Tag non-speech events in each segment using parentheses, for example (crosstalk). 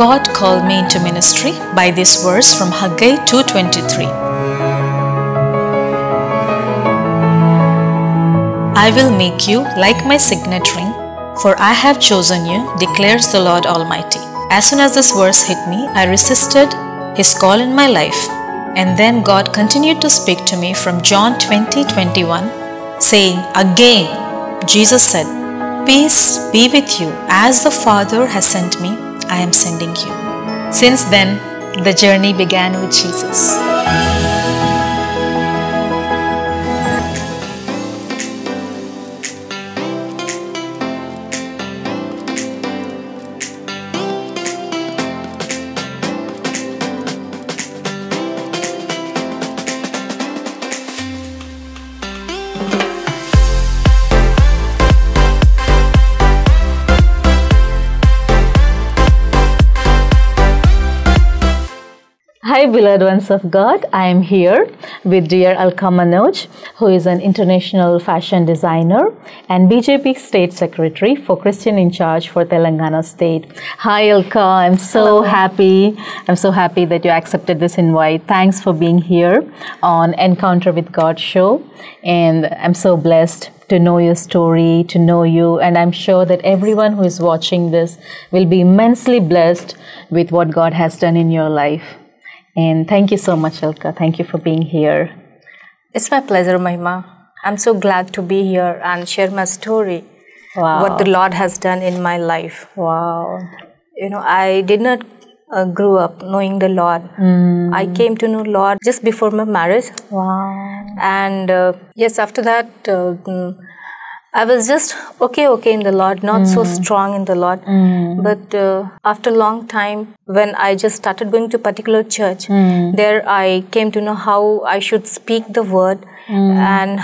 God called me into ministry by this verse from Haggai 2:23. I will make you like my signet ring, for I have chosen you, declares the Lord Almighty. As soon as this verse hit me, I resisted his call in my life, and then God continued to speak to me from John 20 21, saying, Again, Jesus said, Peace be with you, as the Father has sent me, I am sending you. Since then, the journey began with Jesus. Beloved ones of God. I am here with dear Alka Manoj, who is an international fashion designer and BJP State Secretary for Christian in Charge for Telangana State. Hi, Alka. I'm so happy. I'm so happy that you accepted this invite. Thanks for being here on Encounter with God show. And I'm so blessed to know your story, to know you, and I'm sure that everyone who is watching this will be immensely blessed with what God has done in your life. And thank you so much, Alka. Thank you for being here. It's my pleasure, Mahima. I'm so glad to be here and share my story, Wow. what the Lord has done in my life. wow. You know, I did not uh, grew up knowing the Lord. I came to know Lord just before my marriage, Wow. and uh, yes, after that, uh, mm, I was just okay, okay in the Lord, not so mm. strong in the Lord. Mm. But uh, after a long time, when I just started going to particular church, mm. there I came to know how I should speak the word and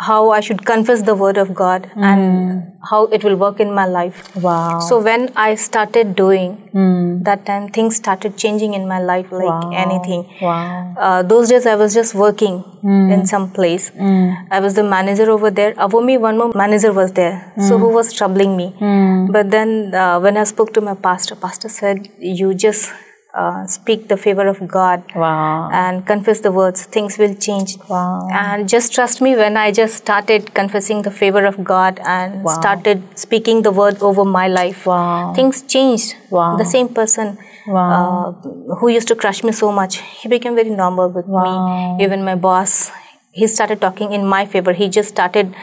how I should confess the word of God and hmm. how it will work in my life. Wow. So when I started doing hmm. that time, things started changing in my life like Wow. anything. Wow. Uh, those days I was just working hmm. in some place. I was the manager over there. Uh, Above me, one more manager was there, so who was troubling me. But then uh, when I spoke to my pastor, pastor said, "You just uh, speak the favor of God." Wow. And confess the words, things will change. Wow. And just trust me when I just started confessing the favor of God and Wow. started speaking the word over my life. Wow. Things changed. Wow. The same person Wow. uh, who used to crush me so much, he became very normal with me. Even my boss, he started talking in my favor. He just started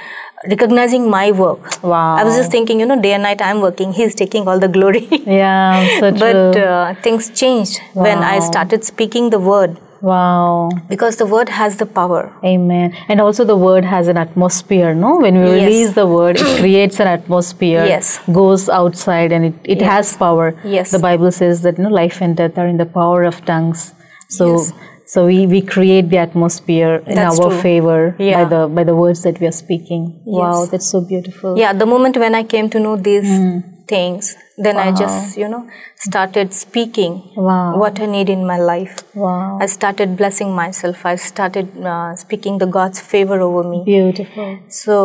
recognizing my work. Wow. I was just thinking, you know, day and night I'm working. He's taking all the glory. (laughs) Yeah, so (laughs) true. but uh, things changed when I started speaking the word wow. because the word has the power. Amen. And also the word has an atmosphere, no? When we Yes. release the word, it (clears throat) creates an atmosphere. Yes. Goes outside and it, it Yes. has power. Yes. The Bible says that you know, life and death are in the power of tongues. So Yes. So we, we create the atmosphere in That's our true. favor by the by the words that we are speaking. Wow, that's so beautiful. Yeah, the moment when I came to know these Hmm. things, then I just, you know, started speaking Wow. what I need in my life. Wow. I started blessing myself. I started uh, speaking the God's favor over me. Beautiful. So,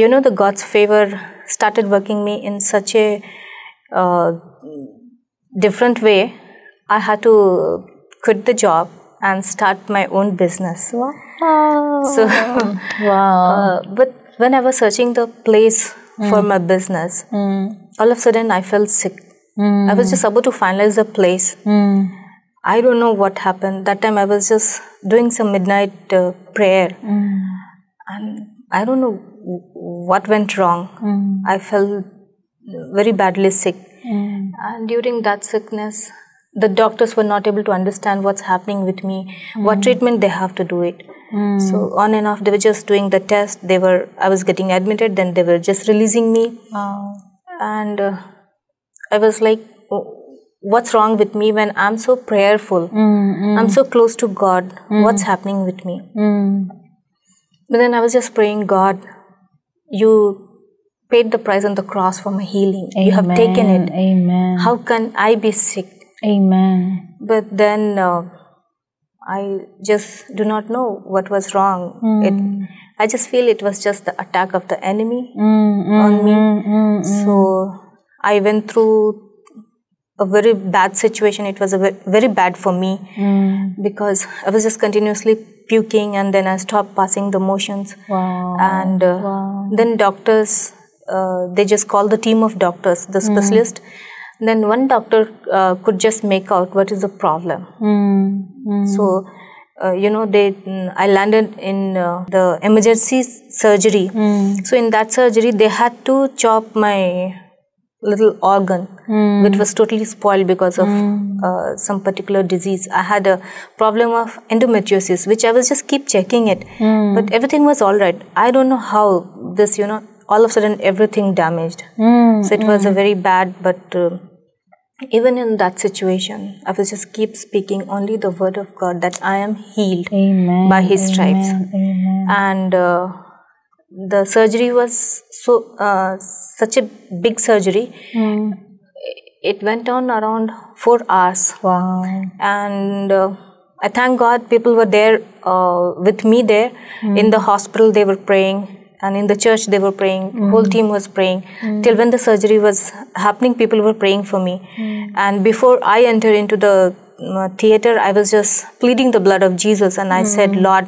you know, the God's favor started working me in such a uh, different way. I had to quit the job and start my own business. Wow. (laughs) So, wow. uh, but when I was searching the place for mm. my business, mm. all of a sudden I felt sick. Mm. I was just about to finalize the place. I don't know what happened. That time I was just doing some midnight uh, prayer, and I don't know what went wrong. I felt very badly sick, and during that sickness, the doctors were not able to understand what's happening with me, what hmm. treatment they have to do it. Hmm. So on and off, they were just doing the test. They were, I was getting admitted, then they were just releasing me, wow. and uh, I was like, "Oh, "What's wrong with me when I'm so prayerful? Hmm, I'm so close to God. What's happening with me?" But then I was just praying, God, you paid the price on the cross for my healing. You have taken it. Amen. How can I be sick? Amen. But then uh, I just do not know what was wrong. Hmm. It, I just feel it was just the attack of the enemy hmm, hmm, on me. So I went through a very bad situation. It was a ve- very bad for me because I was just continuously puking, and then I stopped passing the motions. Wow. And uh, then doctors, uh, they just called the team of doctors, the specialist. Then one doctor uh, could just make out what is the problem. So, uh, you know, they mm, I landed in uh, the emergency surgery. So in that surgery, they had to chop my little organ, which was totally spoiled because of uh, some particular disease. I had a problem of endometriosis, which I was just keep checking it, but everything was all right. I don't know how this, you know, all of a sudden everything damaged. So it was a very bad, but. Even in that situation, I was just keep speaking only the word of God that I am healed Amen. by His stripes. Amen. And uh, the surgery was so uh, such a big surgery. It went on around four hours, Wow. and uh, I thank God people were there uh, with me there in the hospital. They were praying, and in the church they were praying. Whole team was praying till when the surgery was happening. People were praying for me, and before I entered into the uh, theater, I was just pleading the blood of Jesus, and I said, Lord,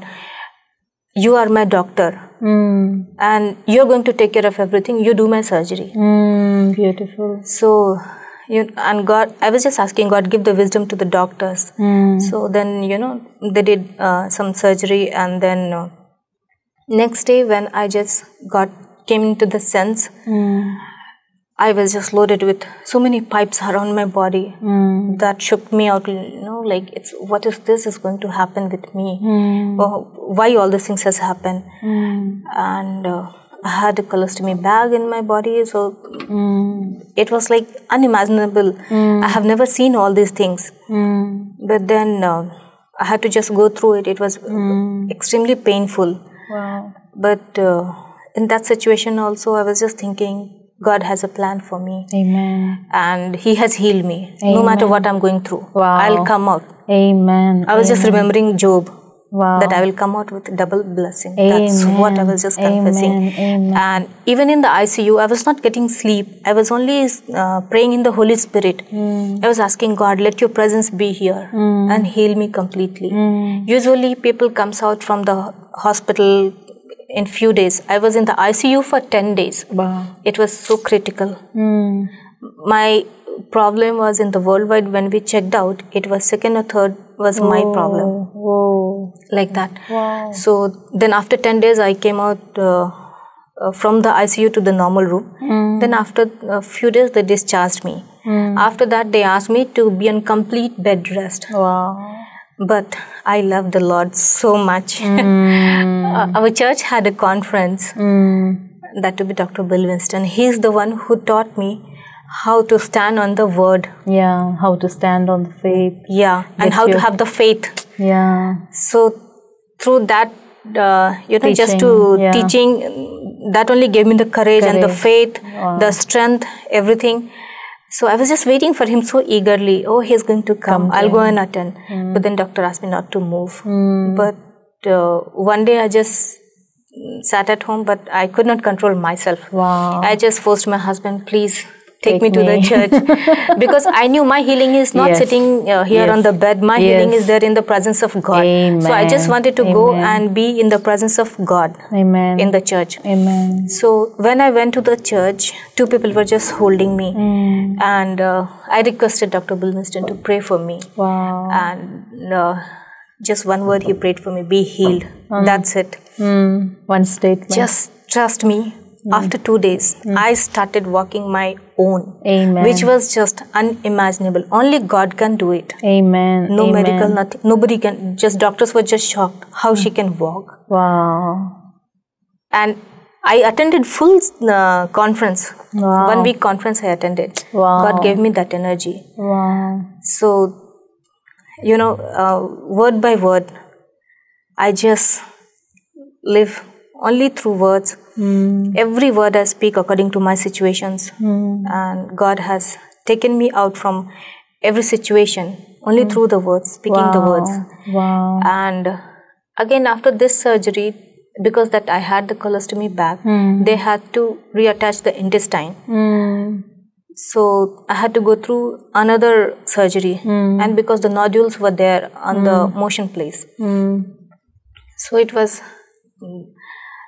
you are my doctor, Mm. and you're going to take care of everything. You do my surgery. Mm. Beautiful. So, you and God, I was just asking God, give the wisdom to the doctors. Mm. So then, you know, they did uh, some surgery, and then uh, next day when I just got came into the sense, Mm. I was just loaded with so many pipes around my body Mm. that shook me out. You know, like it's what is this is going to happen with me? Mm. Oh, why all these things has happened? And uh, I had a colostomy bag in my body, so it was like unimaginable. I have never seen all these things. But then uh, I had to just go through it. It was extremely painful. Wow. But uh, in that situation, also, I was just thinking, God has a plan for me, Amen. and He has healed me. No matter what I'm going through, Wow. I'll come out. Amen. I was just remembering Job. Wow. That I will come out with double blessing. That's what I was just confessing. Amen. And even in the ICU, I was not getting sleep. I was only uh, praying in the Holy Spirit. Hmm. I was asking God, let your presence be here and heal me completely. Hmm. Usually, people comes out from the hospital in few days. I was in the ICU for 10 days. Wow. It was so critical. Mm. My problem was in the worldwide when we checked out, it was second or third was my problem Whoa. like that. Wow. So then after 10 days, I came out uh, uh, from the ICU to the normal room. Then after a few days, they discharged me. After that, they asked me to be on complete bed rest. Wow. But I love the Lord so much. Uh, (laughs) Our church had a conference. Mm. That to be Dr. Bill Winston. He's the one who taught me how to stand on the word. Yeah. How to stand on the faith. Yeah. And how to have the faith. Yeah. So through that, uh, you know, just to Teaching, yeah. teaching, that only gave me the courage, and the Courage. faith, the strength, everything. So I was just waiting for him so eagerly. Oh, he's going to come. I'll go and attend. But then doctor asked me not to move. But uh, one day I just mm, sat at home, but I could not control myself. Wow. I just forced my husband, please take, Take me to the church (laughs) because I knew my healing is not Yes. sitting uh, here on the bed. My healing is there in the presence of God. So I just wanted to go and be in the presence of God Amen. in the church. Amen. So when I went to the church, two people were just holding me, Mm. and uh, I requested Dr. Bill Winston to pray for me. Wow. And uh, just one word, he prayed for me: "Be healed." That's it. Mm. One statement. Just trust me. After two days, I started walking my own, Amen. which was just unimaginable. Only God can do it. Amen. No Amen. medical, nothing. Nobody can. Just doctors were just shocked how she can walk. Wow. And I attended full uh, conference. Wow. One week conference I attended. Wow. God gave me that energy. Wow. So, you know, uh, word by word, I just live only through words. Hmm. Every word I speak according to my situations. Hmm. And God has taken me out from every situation only hmm. through the words, speaking the words. Wow. And again, after this surgery, because that I had the colostomy bag, they had to reattach the intestine. Mm. so I had to go through another surgery, and because the nodules were there on the motion place, so it was mm,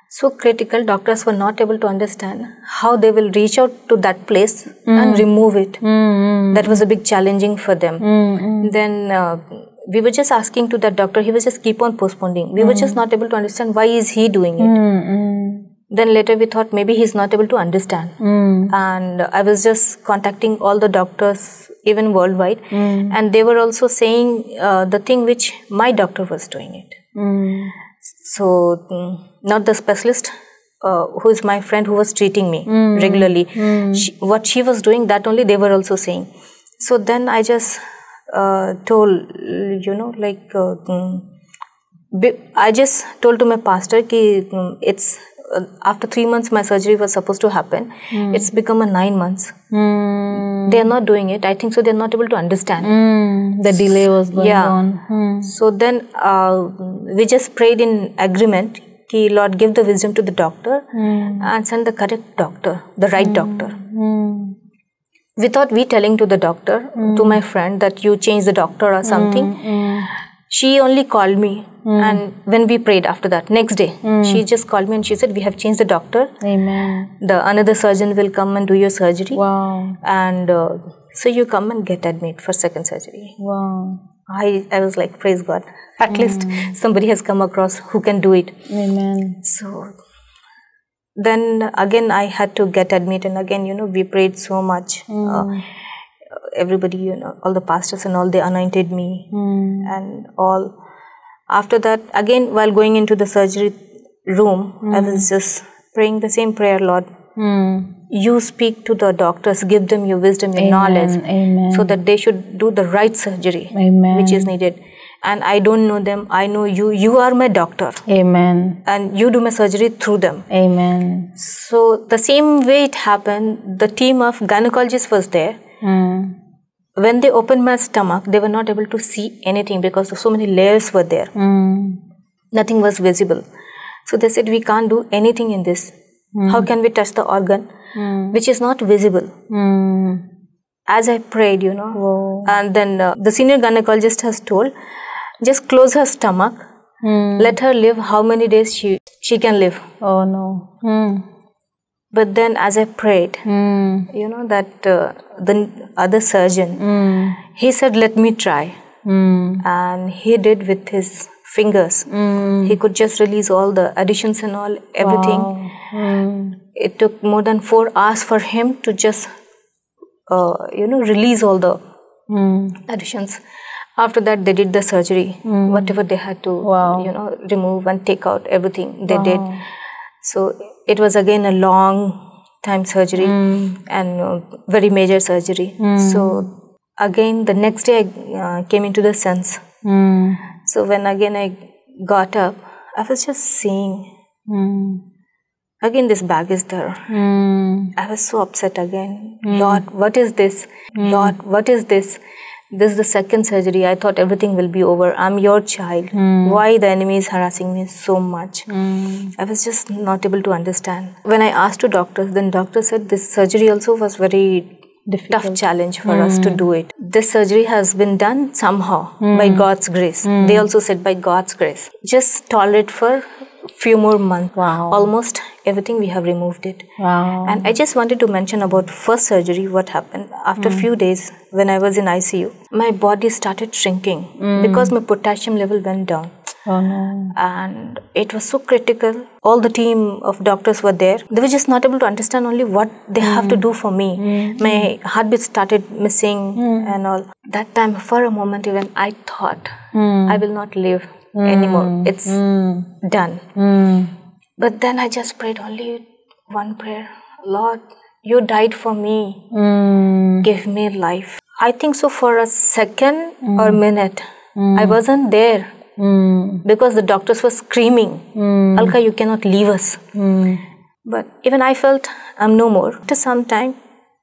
so critical. Doctors were not able to understand how they will reach out to that place and hmm. remove it. Hmm, hmm. That was a big challenging for them. Then uh, we were just asking to that doctor. He was just keep on postponing. We were just not able to understand why is he doing it. Then later we thought maybe he's not able to understand. And I was just contacting all the doctors, even worldwide, and they were also saying uh, the thing which my doctor was doing it. So, mm, not the specialist, uh, who is my friend who was treating me regularly. She, what she was doing, that only they were also saying. So then I just uh, told, you know, like, uh, mm, I just told to my pastor ki mm, it's uh, after three months my surgery was supposed to happen. It's become a nine months. They are not doing it. I think so. They're not able to understand. Mm, the delay was going Yeah. on. Hmm. So then uh, we just prayed in agreement. Ki Lord give the wisdom to the doctor and send the correct doctor, the right doctor. Without we telling to the doctor, to my friend that you change the doctor or something, she only called me and when we prayed after that next day she just called me and she said we have changed the doctor. Amen. the another surgeon will come and do your surgery. Wow. and uh, so you come and get admit for second surgery. Wow. I, I was like praise god. At least somebody has come across who can do it. Amen. so then again i had to get admit and again you know we prayed so much. Uh, everybody you know all the pastors and all they anointed me and all after that again while going into the surgery room i was just praying the same prayer lord Hmm. you speak to the doctors give them your wisdom your knowledge Amen. so that they should do the right surgery Amen. which is needed and i don't know them i know you you are my doctor Amen. and you do my surgery through them Amen. so the same way it happened the team of gynecologists was there Hmm. When they opened my stomach they were not able to see anything because so many layers were there. Hmm. nothing was visible. So they said we can't do anything in this. How can we touch the organ? Which is not visible. Hmm. as i prayed you know. Whoa. and then uh, the senior gynecologist has told just close her stomach. Hmm. let her live how many days she she can live. Oh no. But then as i prayed Hmm. you know that uh, the other surgeon Hmm. he said let me try Hmm. and he did with his fingers Hmm. he could just release all the adhesions and all everything Wow. Hmm. it took more than four hours for him to just uh, you know release all the Hmm. adhesions after that they did the surgery whatever they had to Wow. you know remove and take out everything they did so it was again a long time surgery and uh, very major surgery so again the next day i uh, came into the sense Hmm. so when again i got up i was just seeing Hmm. again this bag is there Hmm. I was so upset again. Lord, what is this? Lord, what is this? This is the second surgery. I thought everything will be over. I'm your child. Hmm. Why the enemy is harassing me so much? Hmm. I was just not able to understand. When I asked to doctors, then doctor said this surgery also was very tough challenge for us to hmm. do it. This surgery has been done somehow by God's grace. They also said by God's grace. Just tolerate for few more months. Wow. Almost everything we have removed it. Wow. And I just wanted to mention about first surgery. What happened after a few days when I was in ICU, my body started shrinking hmm. because my potassium level went down, Oh no. and it was so critical. All the team of doctors were there. They were just not able to understand only what they have to hmm. do for me. My heartbeat started missing and all. That time, for a moment, even I thought I will not live anymore. It's done. Hmm. But then I just prayed only one prayer Lord, you died for me. Hmm. Give me life. I think so for a second or minute, I wasn't there Hmm. because the doctors were screaming, Alka, you cannot leave us. Hmm. But even I felt I'm no more. After some time,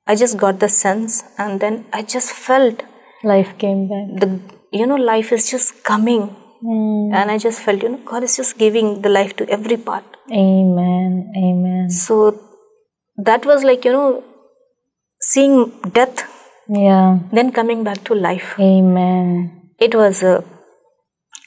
I just got the sense and then I just felt Life came back. the, you know, life is just coming. Hmm. And I just felt, you know, God is just giving the life to every part. Amen. Amen. So that was like, you know, seeing death, Yeah. then coming back to life. Amen. It was a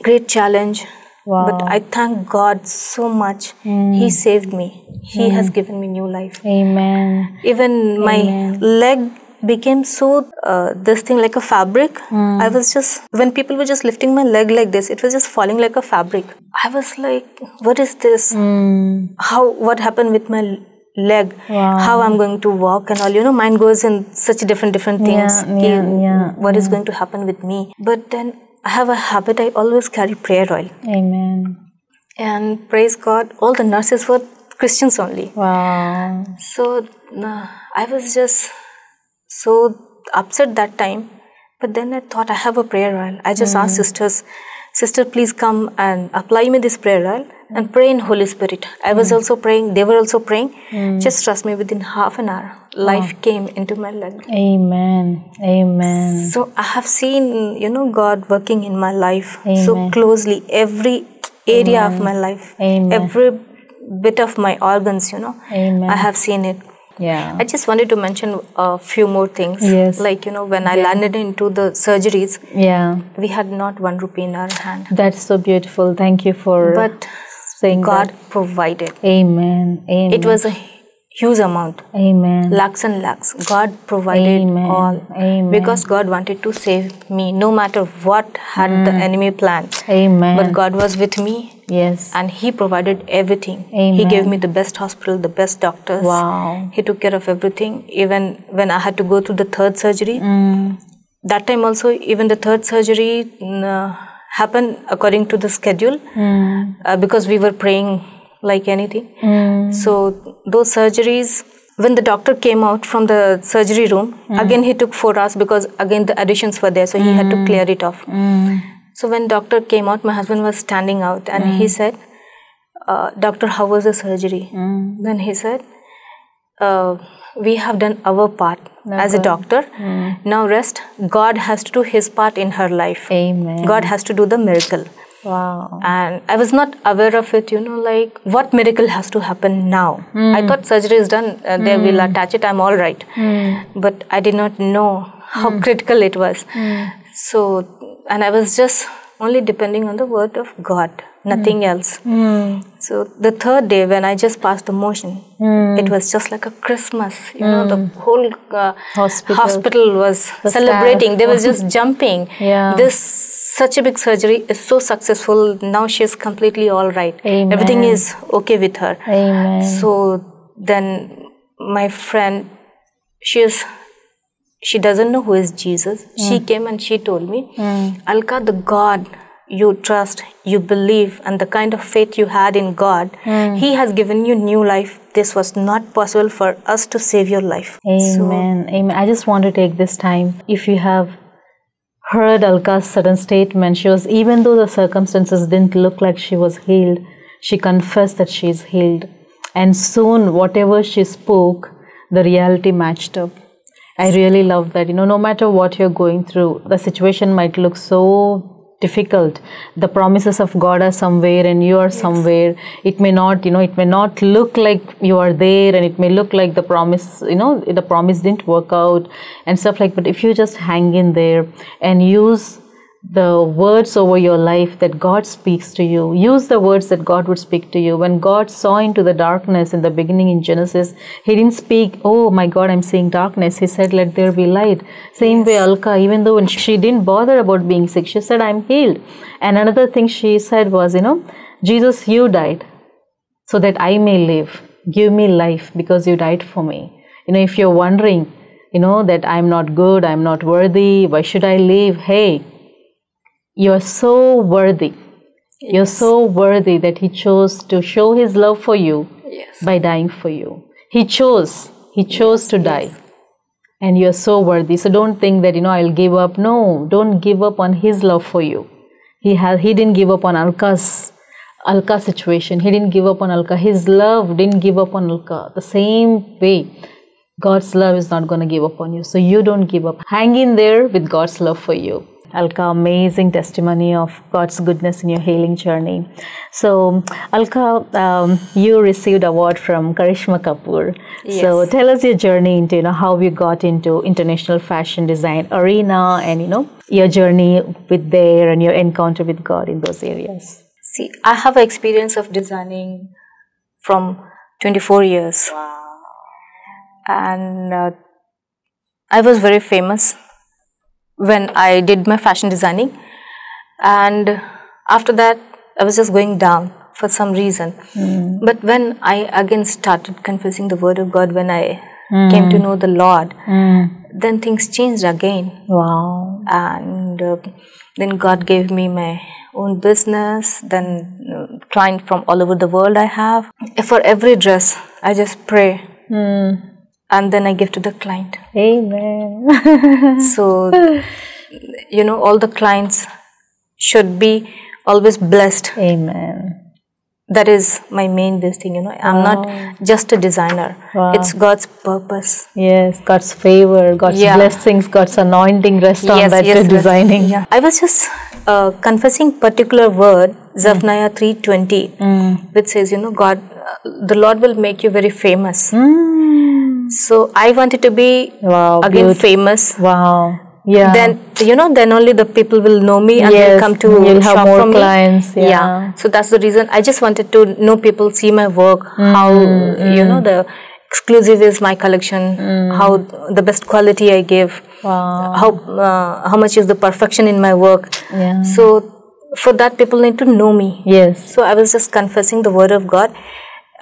great challenge. Wow. But I thank God so much. He saved me. He has given me new life. Amen. Even my leg became so uh, this thing like a fabric. I was just when people were just lifting my leg like this, it was just falling like a fabric. I was like, what is this? Mm. How what happened with my leg? Wow. How I'm going to walk and all. You know, mind goes in such different different things. Yeah, yeah, yeah, What is going to happen with me? But then I have a habit. I always carry prayer oil, Amen. and praise God, all the nurses were Christians only. Wow. So uh, I was just so upset that time. But then I thought I have a prayer oil. I just asked hmm. sisters, sister, please come and apply me this prayer oil and pray in Holy Spirit. I was hmm. also praying. They were also praying. Hmm. Just trust me. Within half an hour, life came into my life. Amen. Amen. So I have seen, you know, God working in my life so closely, every area of my life, Amen. every bit of my organs, you know, Amen. I have seen it. Yeah. I just wanted to mention a few more things. Yes. Like, you know, when I landed into the surgeries, Yeah. we had not one rupee in our hand. That's so beautiful. Thank you for But saying God that. provided. Amen. Amen. It was a huge amount. Amen. Lakhs and lakhs. God provided Amen. all. Amen. Because God wanted to save me, no matter what had the enemy planned. Amen. But God was with me yes. and He provided everything. He gave me the best hospital, the best doctors. Wow. He took care of everything. Even when I had to go through the third surgery, Mm. that time also, even the third surgery mm, uh, happened according to the schedule Mm. uh, because we were praying like anything. Mm. So those surgeries, when the doctor came out from the surgery room, Mm. again he took four hours because again the adhesions were there, so he had to clear it off. Mm. So when doctor came out, my husband was standing out, and he said, uh, "Doctor, how was the surgery?" Then he said, uh, "We have done our part as a doctor. Mm. Now rest. God has to do His part in her life. Amen. God has to do the miracle." Wow. and I was not aware of it. You know, like what miracle has to happen now? Hmm. I thought surgery is done. Uh, they will hmm. attach it. I'm all right. Hmm. But I did not know how critical it was. So, and I was just only depending on the word of God, nothing else. So the third day, when I just passed the motion, it was just like a Christmas. You know, the whole uh, Hospital. hospital was staff. celebrating. They were (laughs) just jumping. Yeah. This such a big surgery is so successful. Now she is completely all right. Amen. Everything is okay with her. Amen. So then my friend, she is she doesn't know who is Jesus. She hmm. came and she told me, hmm. Alka, the God you trust, you believe, and the kind of faith you had in God, hmm. He has given you new life. This was not possible for us to save your life. Amen. Amen. I just want to take this time. If you have heard Alka's sudden statement, she was, even though the circumstances didn't look like she was healed, she confessed that she is healed. And soon, whatever she spoke, the reality matched up. I really love that. You know, no matter what you're going through, the situation might look so difficult. The promises of god are somewhere and you are somewhere. It may not you know it may not look like you are there and it may look like the promise you know the promise didn't work out and stuff like but if you just hang in there and use the words over your life that God speaks to you. Use the words that God would speak to you. When God saw into the darkness in the beginning in Genesis, He didn't speak, Oh my God, I'm seeing darkness. He said, Let there be light. Same way, Alka, even though when she didn't bother about being sick, she said, I'm healed. And another thing she said was, You know, Jesus, you died so that I may live. Give me life because you died for me. You know, if you're wondering, you know, that I'm not good, I'm not worthy, why should I live? Hey, you're so worthy. You're so worthy that He chose to show His love for you Yes. by dying for you. He chose, He chose to die. And you're so worthy. So don't think that, you know, I'll give up. No, don't give up on His love for you. He has He didn't give up on Alka's Alka situation. He didn't give up on Alka. His love didn't give up on Alka. The same way. God's love is not going to give up on you. So you don't give up. Hang in there with God's love for you. Alka, amazing testimony of God's goodness in your healing journey. So, Alka, um, you received award from Karishma Kapoor. So, tell us your journey into you know how you got into international fashion design arena, and you know your journey with there and your encounter with God in those areas. See, I have experience of designing from 24 years. And uh, I was very famous when I did my fashion designing. And after that, I was just going down for some reason. But when I again started confessing the word of God, when I came to know the Lord, then things changed again. Wow. and uh, then god gave me my own business then uh, client from all over the world i have. For every dress i just pray and then i give to the client Amen. (laughs) so you know all the clients should be always blessed Amen. that is my main this thing you know i'm not just a designer Wow. it's god's purpose Yes, God's favor, God's Yeah. blessings, God's anointing rest on that you're yes. designing. Yeah. I was just uh, confessing particular word, Zephaniah 3.20, which says, you know, God, uh, the Lord will make you very famous. So I wanted to be Wow, again famous. Wow. Yeah. Then you know, then only the people will know me and Yes, they'll come to you'll have more from clients, Me. yeah. So that's the reason. I just wanted to know people see my work, how Mm-hmm, you know the exclusive is my collection, how the best quality I give, Mm. wow. how uh, how much is the perfection in my work. Yeah. So for that, people need to know me. Yes. So I was just confessing the word of God,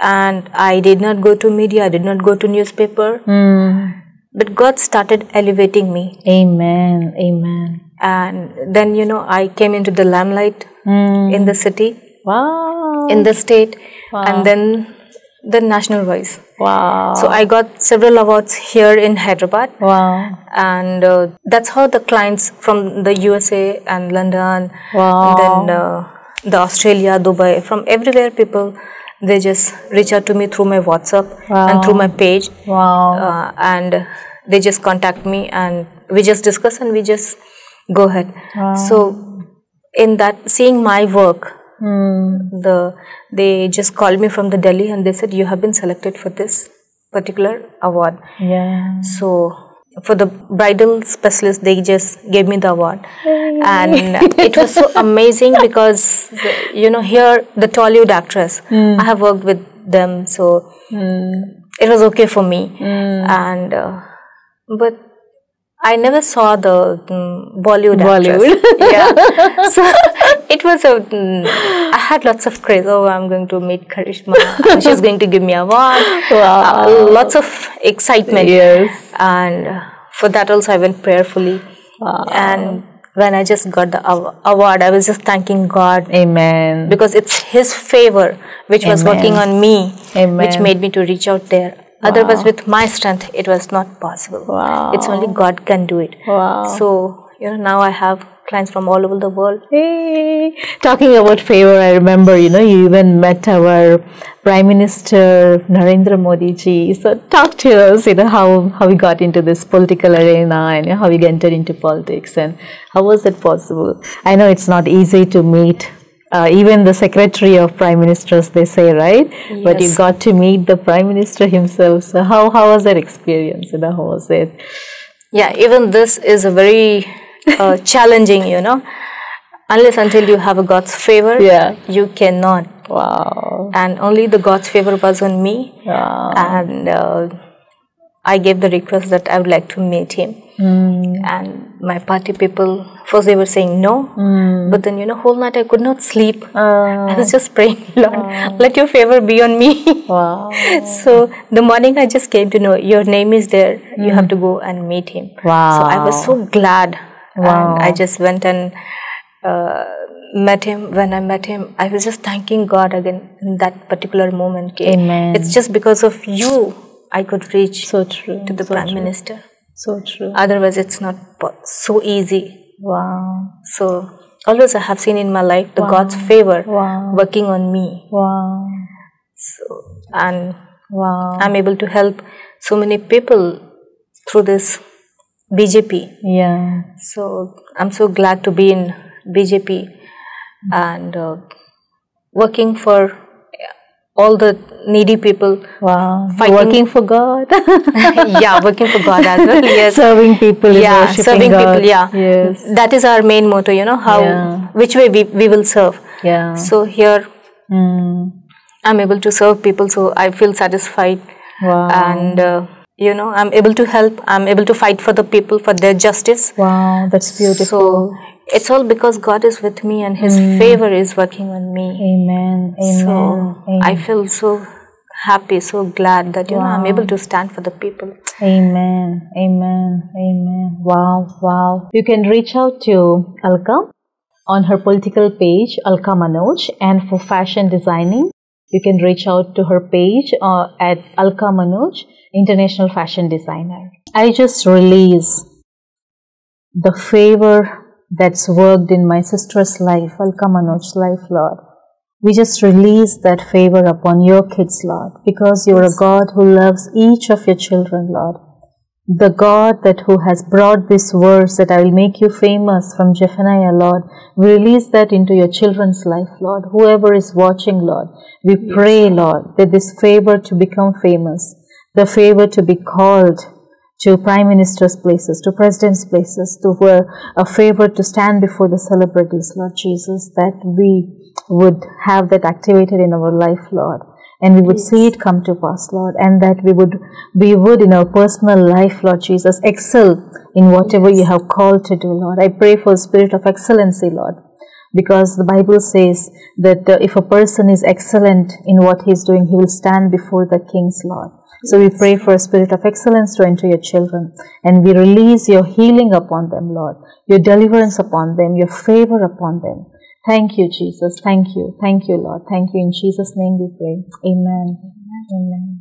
and I did not go to media. I did not go to newspaper. Mm. But God started elevating me, Amen. Amen. and then you know I came into the limelight Mm. in the city, Wow. in the state, and then the national voice. wow. So I got several awards here in Hyderabad. wow. and uh, that's how the clients from the USA and London, Wow. and then uh, the Australia, Dubai, from everywhere, people they just reach out to me through my WhatsApp and through my page, Wow. uh, and they just contact me and we just discuss and we just go ahead. So in that, seeing my work. Mm. The they just called me from the Delhi and they said you have been selected for this particular award. Yeah. So for the bridal specialist, they just gave me the award, and it was so amazing because you know here the Tollywood actress, I have worked with them, so it was okay for me, and uh, but. I never saw the mm, Bollywood, Bollywood. actress. yeah. (laughs) So it was a. mm, I had lots of craze. Oh, I'm going to meet Karishma. (laughs) she's going to give me a award. Wow. Uh, lots of excitement Yes. and uh, for that also i went prayerfully and when i just got the award i was just thanking god Amen. because it's his favor which was working on me which made me to reach out there otherwise with my strength it was not possible Wow. it's only god can do it Wow. so you know now i have clients from all over the world Hey, talking about favor, I remember, you know, you even met our Prime Minister Narendra Modi ji. So talk to us, you know, how, how you got into this political arena and you know, how we entered into politics and how was it possible? I know it's not easy to meet uh, even the secretary of prime ministers, they say, right? But you got to meet the prime minister himself. So how, how was that experience? You know, how was it? yeah even this is a very uh, challenging you know unless until you have a god's favor Yeah. you cannot Wow. and only the God's favor was on me. Wow. And uh, I gave the request that I would like to meet him. And my party people, first they were saying no, but then you know, whole night I could not sleep. Uh, (laughs) I was just praying, (laughs) Lord, let your favor be on me. (laughs) wow. so the morning I just came to know your name is there. You have to go and meet him. Wow. So I was so glad. Wow. And I just went and uh, met him. When I met him, I was just thanking God again in that particular moment. Amen. It's just because of you I could reach So true. to the so Prime true. Minister. So true. Otherwise, it's not so easy. Wow. So always I have seen in my life the God's favor Wow. working on me. Wow. So, and Wow. I'm able to help so many people through this BJP. Yeah. So I'm so glad to be in BJP and uh, working for all the needy people. Wow. Fighting- Working for God. (laughs) yeah, working for God as well. Yes. (laughs) serving people. yeah, serving God. people. Yeah. Yes. That is our main motto. You know how Yeah. which way we, we will serve. Yeah. So here Mm. I'm able to serve people, so I feel satisfied. Wow. and uh, you know i'm able to help i'm able to fight for the people for their justice wow. That's beautiful. so it's all because god is with me and his Hmm. favor is working on me Amen. Amen. so Amen. i feel so happy so glad that you know i'm able to stand for the people Amen. Amen. Amen. Wow. Wow. You can reach out to Alka on her political page, Alka Manoj, and for fashion designing, you can reach out to her page uh, at Alka Manoj, International Fashion Designer. I just release the favor that's worked in my sister's life, Manoj's life, Lord. We just release that favor upon your kids, Lord, because you're a God who loves each of your children, Lord. The God that who has brought this verse that I will make you famous from Zephaniah, Lord, we release that into your children's life, Lord. Whoever is watching, Lord, we pray, Lord, that this favor to become famous, the favor to be called to prime minister's places, to president's places, to uh, a favor to stand before the celebrities, Lord Jesus, that we would have that activated in our life, Lord. And we would see it come to pass, Lord, and that we would, we would in our personal life, Lord Jesus, excel in whatever you have called to do, Lord. I pray for a spirit of excellency, Lord because the Bible says that uh, if a person is excellent in what he is doing, he will stand before the King's Lord. So we pray for a spirit of excellence to enter your children, and we release your healing upon them, Lord, your deliverance upon them, your favor upon them. Thank you, Jesus. Thank you. Thank you, Lord. Thank you. In Jesus' name we pray. Amen. Amen.